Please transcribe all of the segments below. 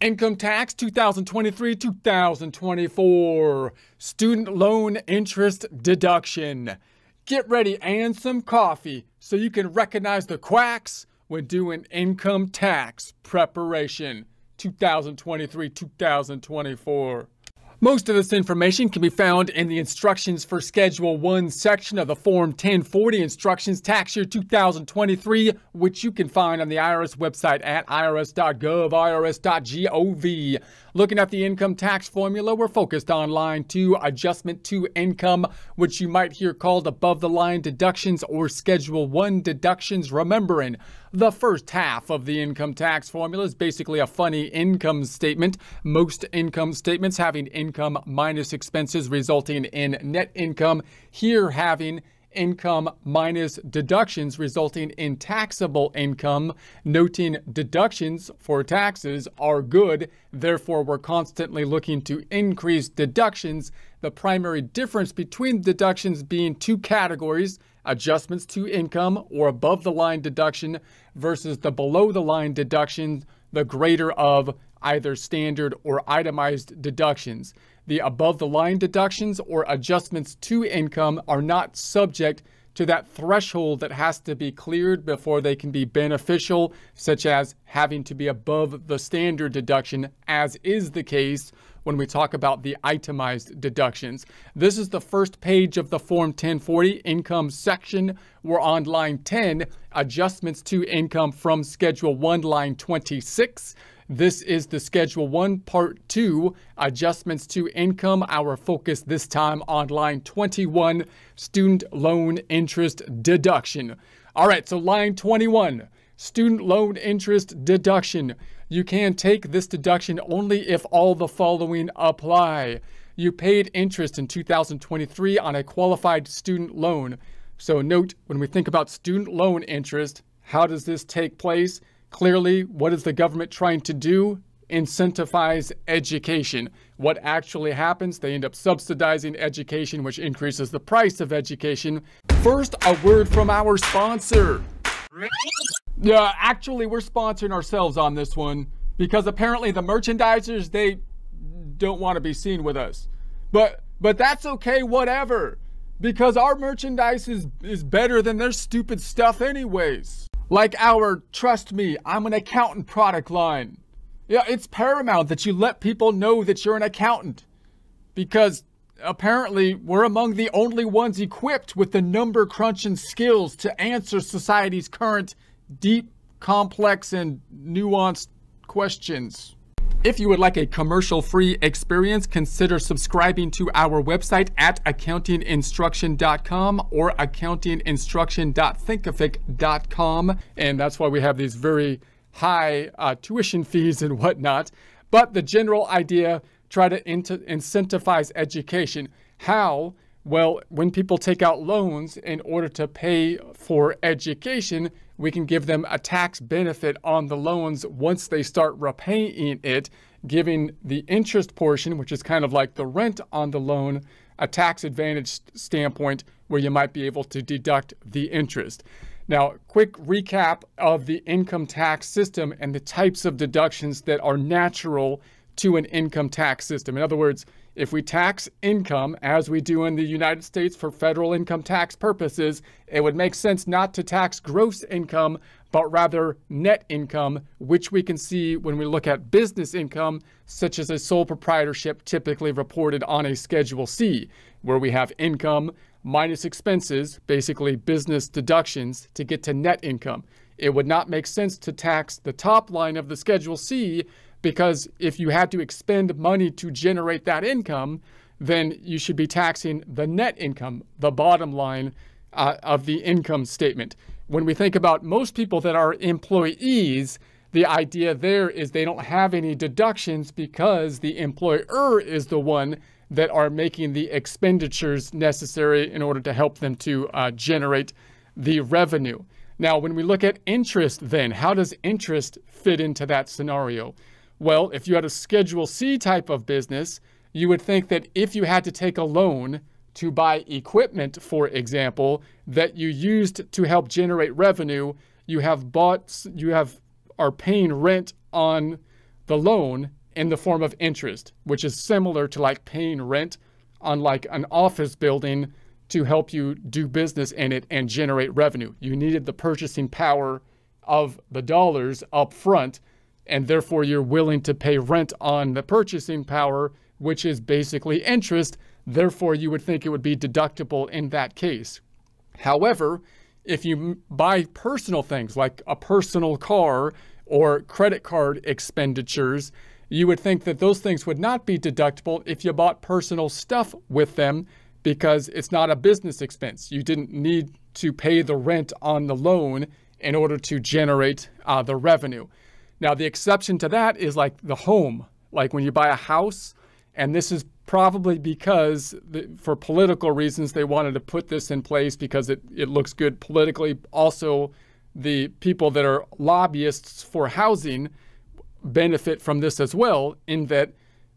Income tax 2023 2024. Student loan interest deduction. Get ready and some coffee so you can recognize the quacks when doing income tax preparation 2023 2024. Most of this information can be found in the instructions for Schedule 1 section of the Form 1040 Instructions Tax Year 2023, which you can find on the IRS website at irs.gov, irs.gov. Looking at the income tax formula, we're focused on line 2, adjustment to income, which you might hear called above the line deductions or Schedule 1 deductions. Remembering, the first half of the income tax formula is basically a funny income statement. Most income statements having income minus expenses resulting in net income. Here having income minus deductions resulting in taxable income. Noting deductions for taxes are good, therefore, we're constantly looking to increase deductions. The primary difference between deductions being two categories adjustments to income or above the line deduction versus the below the line deduction, the greater of either standard or itemized deductions. The above the line deductions or adjustments to income are not subject to that threshold that has to be cleared before they can be beneficial, such as having to be above the standard deduction, as is the case when we talk about the itemized deductions. This is the first page of the Form 1040 income section. We're on line 10, adjustments to income from Schedule 1, line 26. This is the Schedule 1, Part 2, Adjustments to Income. Our focus this time on line 21, Student Loan Interest Deduction. All right, so line 21, Student Loan Interest Deduction. You can take this deduction only if all the following apply. You paid interest in 2023 on a qualified student loan. So note, when we think about student loan interest, how does this take place? Clearly, what is the government trying to do? Incentivize education. What actually happens? They end up subsidizing education, which increases the price of education. First, a word from our sponsor. Yeah, actually, we're sponsoring ourselves on this one because apparently the merchandisers, they don't want to be seen with us. But but that's okay, whatever. Because our merchandise is, is better than their stupid stuff anyways. Like our Trust Me, I'm an accountant product line. Yeah, it's paramount that you let people know that you're an accountant. Because apparently we're among the only ones equipped with the number crunching skills to answer society's current deep, complex, and nuanced questions. If you would like a commercial-free experience, consider subscribing to our website at accountinginstruction.com or accountinginstruction.thinkific.com. And that's why we have these very high uh, tuition fees and whatnot. But the general idea, try to incentivize education. How? Well, when people take out loans in order to pay for education, we can give them a tax benefit on the loans once they start repaying it, giving the interest portion, which is kind of like the rent on the loan, a tax advantage standpoint where you might be able to deduct the interest. Now, quick recap of the income tax system and the types of deductions that are natural to an income tax system. In other words, if we tax income, as we do in the United States for federal income tax purposes, it would make sense not to tax gross income, but rather net income, which we can see when we look at business income, such as a sole proprietorship typically reported on a Schedule C, where we have income minus expenses, basically business deductions, to get to net income. It would not make sense to tax the top line of the Schedule C because if you had to expend money to generate that income, then you should be taxing the net income, the bottom line uh, of the income statement. When we think about most people that are employees, the idea there is they don't have any deductions because the employer is the one that are making the expenditures necessary in order to help them to uh, generate the revenue. Now, when we look at interest, then, how does interest fit into that scenario? Well, if you had a Schedule C type of business, you would think that if you had to take a loan to buy equipment, for example, that you used to help generate revenue, you have bought, you have are paying rent on the loan in the form of interest, which is similar to like paying rent on like an office building to help you do business in it and generate revenue. You needed the purchasing power of the dollars up front, and therefore you're willing to pay rent on the purchasing power, which is basically interest. Therefore, you would think it would be deductible in that case. However, if you buy personal things like a personal car or credit card expenditures, you would think that those things would not be deductible if you bought personal stuff with them because it's not a business expense. You didn't need to pay the rent on the loan in order to generate uh, the revenue. Now, the exception to that is like the home, like when you buy a house, and this is probably because the, for political reasons they wanted to put this in place because it, it looks good politically. Also, the people that are lobbyists for housing benefit from this as well, in that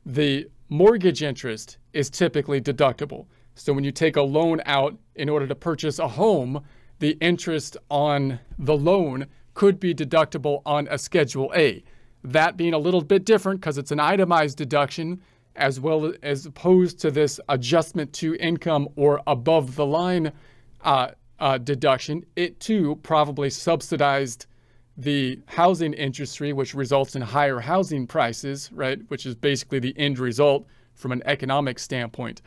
the mortgage interest is typically deductible. So when you take a loan out in order to purchase a home, the interest on the loan could be deductible on a Schedule A. That being a little bit different because it's an itemized deduction as well as opposed to this adjustment to income or above the line uh, uh, deduction. It too probably subsidized the housing industry, which results in higher housing prices, right? Which is basically the end result from an economic standpoint.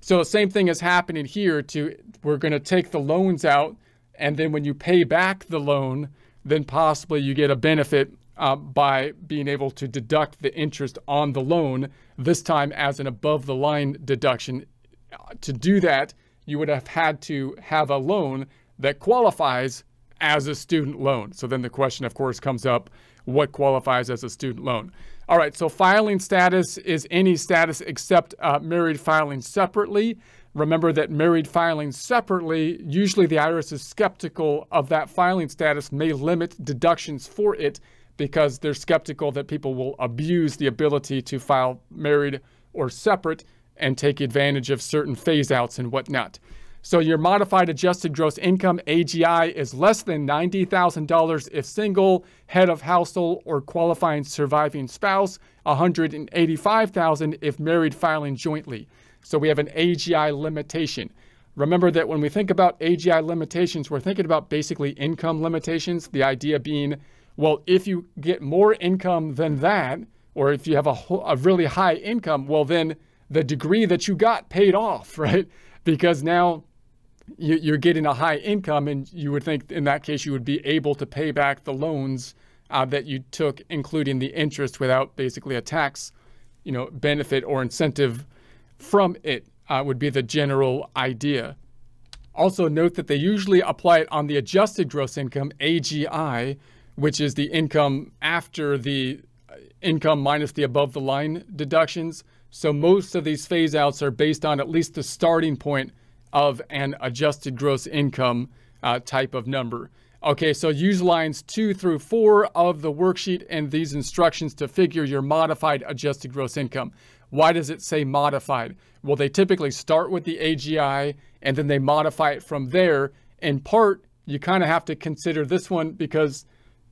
So the same thing is happening here to we're going to take the loans out and then when you pay back the loan, then possibly you get a benefit uh, by being able to deduct the interest on the loan, this time as an above the line deduction. To do that, you would have had to have a loan that qualifies as a student loan. So then the question, of course, comes up what qualifies as a student loan? All right, so filing status is any status except uh, married filing separately. Remember that married filing separately, usually the IRS is skeptical of that filing status, may limit deductions for it because they're skeptical that people will abuse the ability to file married or separate and take advantage of certain phase outs and whatnot. So your modified adjusted gross income AGI is less than $90,000 if single, head of household or qualifying surviving spouse, 185,000 if married filing jointly. So we have an AGI limitation. Remember that when we think about AGI limitations, we're thinking about basically income limitations. The idea being, well, if you get more income than that, or if you have a, a really high income, well, then the degree that you got paid off, right? Because now you, are getting a high income, and you would think in that case you would be able to pay back the loans uh, that you took, including the interest, without basically a tax, you know, benefit or incentive from it. Uh, would be the general idea. Also, note that they usually apply it on the adjusted gross income (AGI), which is the income after the uh, income minus the above the line deductions. So most of these phase outs are based on at least the starting point of an adjusted gross income uh, type of number. Okay, so use lines two through four of the worksheet and these instructions to figure your modified adjusted gross income. Why does it say modified? Well, they typically start with the AGI and then they modify it from there. In part, you kind of have to consider this one because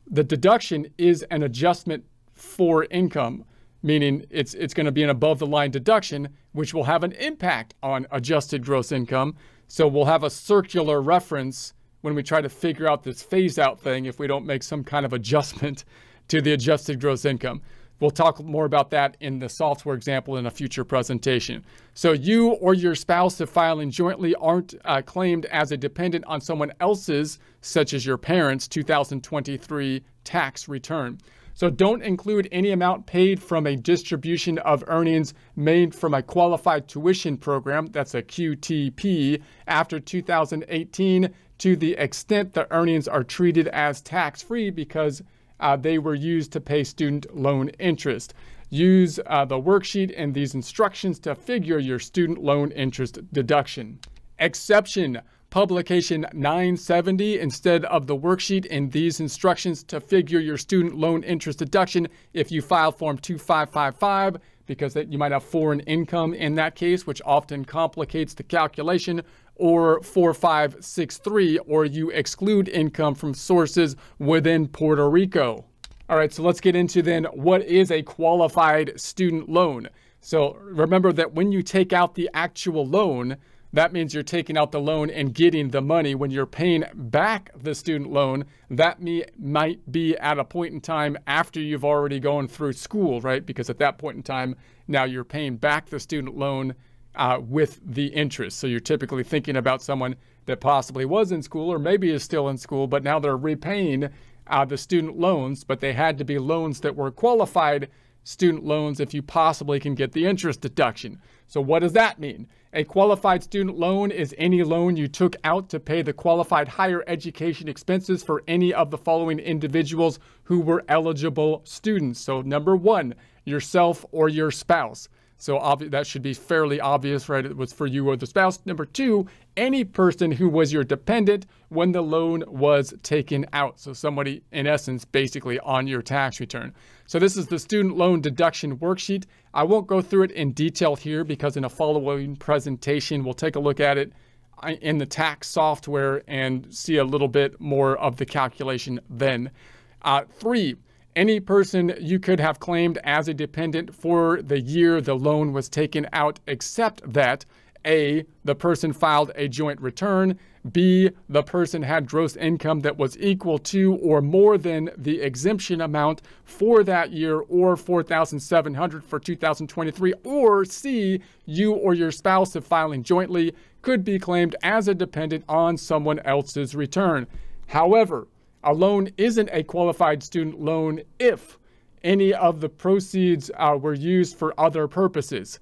the deduction is an adjustment for income meaning it's it's going to be an above the line deduction which will have an impact on adjusted gross income so we'll have a circular reference when we try to figure out this phase out thing if we don't make some kind of adjustment to the adjusted gross income we'll talk more about that in the software example in a future presentation. So you or your spouse if filing jointly aren't uh, claimed as a dependent on someone else's such as your parents 2023 tax return. So don't include any amount paid from a distribution of earnings made from a qualified tuition program, that's a QTP, after 2018 to the extent the earnings are treated as tax-free because uh, they were used to pay student loan interest. Use uh, the worksheet and these instructions to figure your student loan interest deduction. Exception publication 970 instead of the worksheet and these instructions to figure your student loan interest deduction if you file form 2555 because that you might have foreign income in that case which often complicates the calculation or 4563 or you exclude income from sources within Puerto Rico. All right, so let's get into then what is a qualified student loan. So remember that when you take out the actual loan, that means you're taking out the loan and getting the money. When you're paying back the student loan, that might be at a point in time after you've already gone through school, right? Because at that point in time, now you're paying back the student loan uh, with the interest. So you're typically thinking about someone that possibly was in school or maybe is still in school, but now they're repaying uh, the student loans, but they had to be loans that were qualified student loans if you possibly can get the interest deduction. So what does that mean? A qualified student loan is any loan you took out to pay the qualified higher education expenses for any of the following individuals who were eligible students. So number one, yourself or your spouse. So that should be fairly obvious, right? It was for you or the spouse. Number two, any person who was your dependent when the loan was taken out. So somebody, in essence, basically on your tax return. So this is the student loan deduction worksheet. I won't go through it in detail here because in a following presentation, we'll take a look at it in the tax software and see a little bit more of the calculation then. Uh, three, any person you could have claimed as a dependent for the year the loan was taken out, except that A, the person filed a joint return, B, the person had gross income that was equal to or more than the exemption amount for that year or 4,700 for 2023, or C, you or your spouse if filing jointly could be claimed as a dependent on someone else's return. However, a loan isn't a qualified student loan if any of the proceeds uh, were used for other purposes.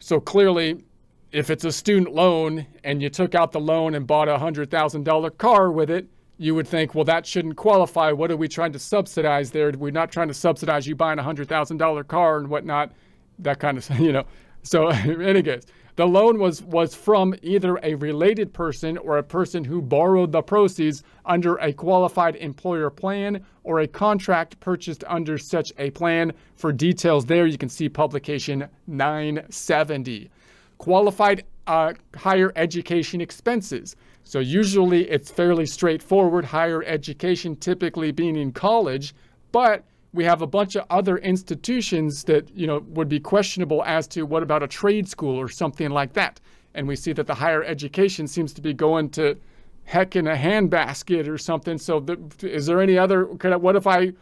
So clearly, if it's a student loan and you took out the loan and bought a $100,000 car with it, you would think, well, that shouldn't qualify. What are we trying to subsidize there? We're not trying to subsidize you buying a $100,000 car and whatnot, that kind of, you know. So, in any case, the loan was, was from either a related person or a person who borrowed the proceeds under a qualified employer plan or a contract purchased under such a plan. For details there, you can see publication 970. Qualified uh, higher education expenses. So usually it's fairly straightforward, higher education typically being in college, but we have a bunch of other institutions that you know would be questionable as to what about a trade school or something like that. And we see that the higher education seems to be going to heck in a handbasket or something. So the, is there any other? I, what if I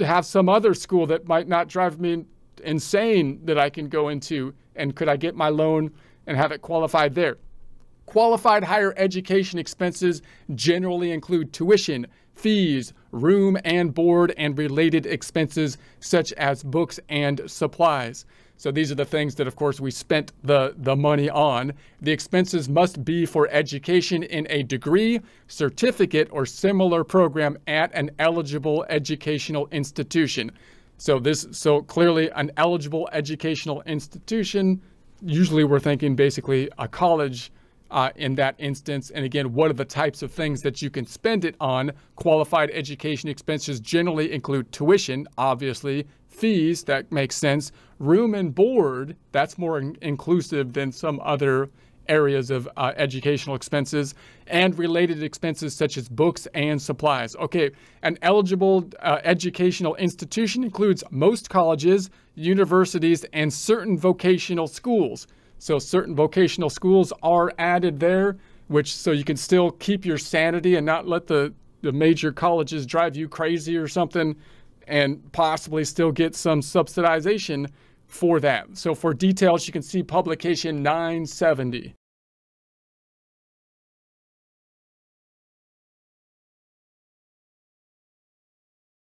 have some other school that might not drive me insane that I can go into? And could I get my loan and have it qualified there? Qualified higher education expenses generally include tuition, fees, room and board, and related expenses such as books and supplies. So these are the things that, of course, we spent the, the money on. The expenses must be for education in a degree, certificate, or similar program at an eligible educational institution. So this, so clearly an eligible educational institution, usually we're thinking basically a college uh, in that instance. And again, what are the types of things that you can spend it on? Qualified education expenses generally include tuition, obviously, fees, that makes sense, room and board, that's more in- inclusive than some other areas of uh, educational expenses and related expenses such as books and supplies. Okay, an eligible uh, educational institution includes most colleges, universities, and certain vocational schools. So certain vocational schools are added there, which so you can still keep your sanity and not let the, the major colleges drive you crazy or something and possibly still get some subsidization for that. So for details, you can see publication 970.